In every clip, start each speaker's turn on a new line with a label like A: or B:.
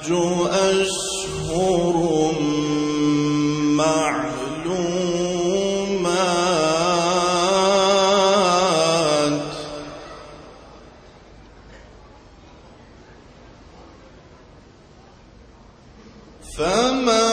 A: الحج معلومات. فمن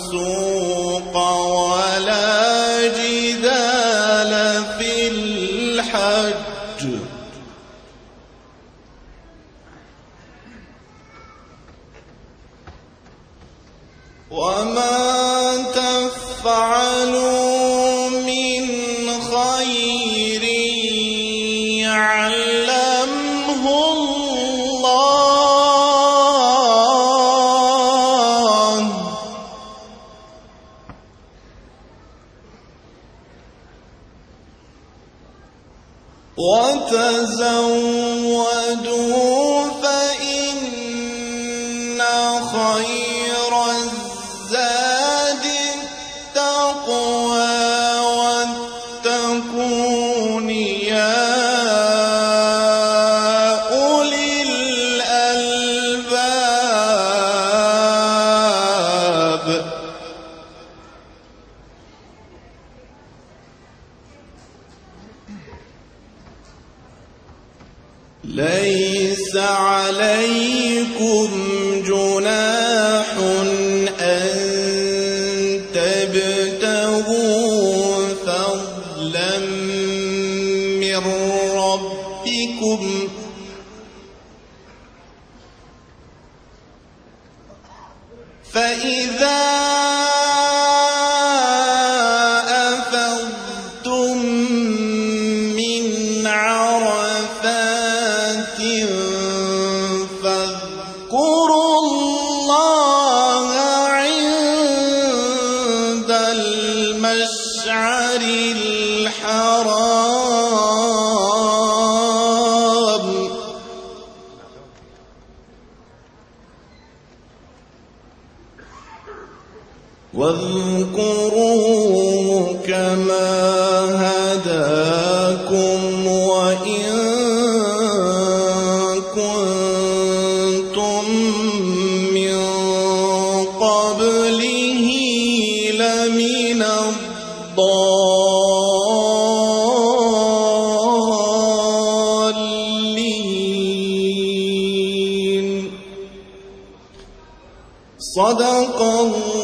A: فسوق ولا جدال في الحج. وما تفعلوا وتزودوا فإن خير ليس عليكم جناح أن فضلا من ربكم فإذا الحرام. واذكروه كما هداكم وإن كنتم من قبله لمن الضالين. صدق الله.